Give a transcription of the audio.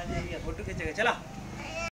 Photo खींचेगा चला।